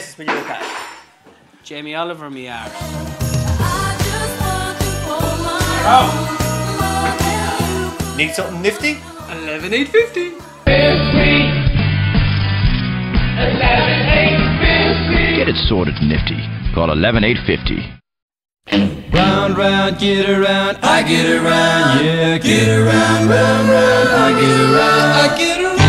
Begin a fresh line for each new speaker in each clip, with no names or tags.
for you, Pat?
Jamie Oliver, me arse.
Oh. Need something nifty?
11850.
Get it sorted nifty. Call 11850.
Round, round, get around, I get around, yeah, get around, round, round, I get around, I get around,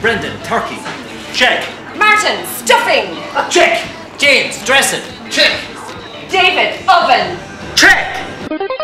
Brendan, turkey. Check.
Martin, stuffing.
Check.
James, dressing.
Check.
David, oven.
Check.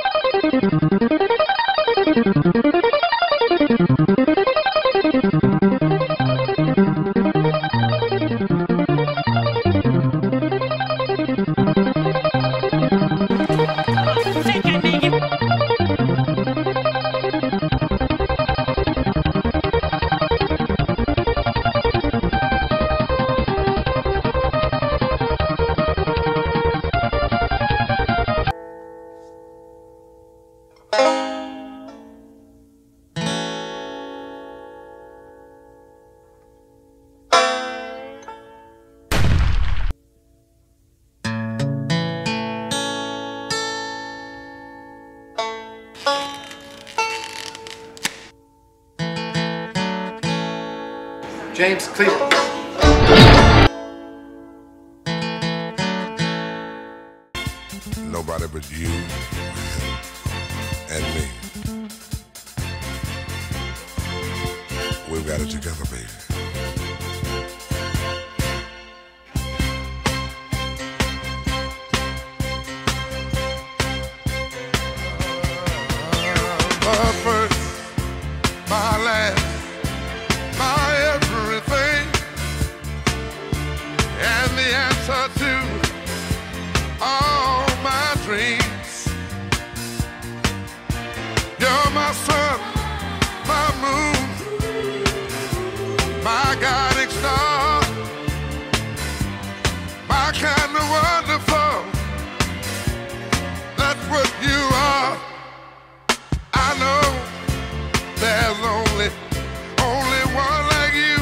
James, clear.
Nobody but you and me. We've got it together, baby. My kind of wonderful. That's what you are. I know there's only, only one like you.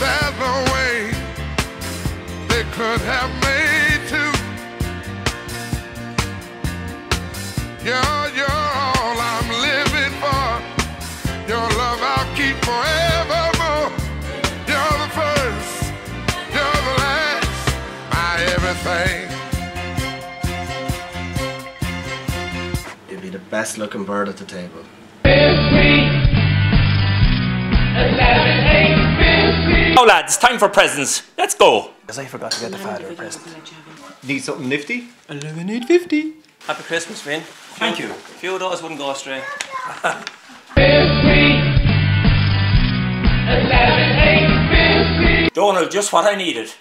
There's no way they could have made two. Everything.
You'd be the best looking bird at the table.
Oh, lads, time for presents. Let's go.
Because I forgot to get the father a present.
Need something nifty?
11850.
Happy Christmas, Vin. Thank you. A few of those wouldn't go astray. Donald, just what I needed.